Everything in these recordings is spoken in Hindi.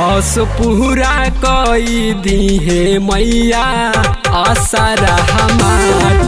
हस पूरा कई दी है मैया आसारा हमार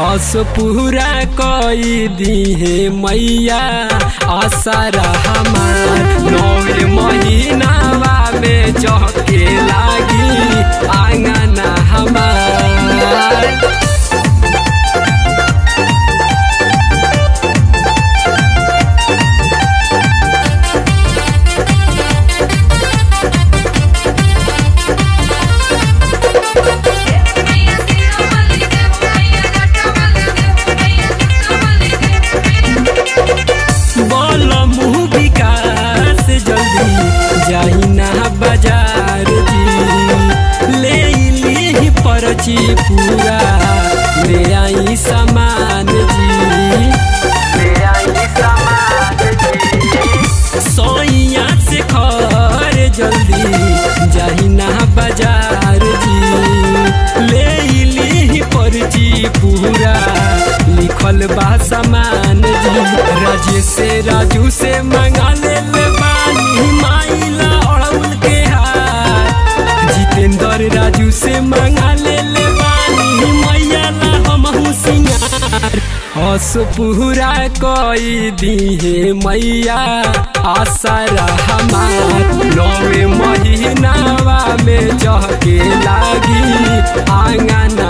हस पूरा कई दी है मैया। आसारा हमार नौ महीना में चौके लागी। आंगना पूरा। आई सामान जी। सोइया से खर जल्दी जाई ना बाज़ार जी। ले ली पूरा, लिखल बा सामान जी। राजे से, राजू से मंगा हस पूरा कई दिहे मैया। आशा हमार नवे महीनावा में चहके लागी। आंगना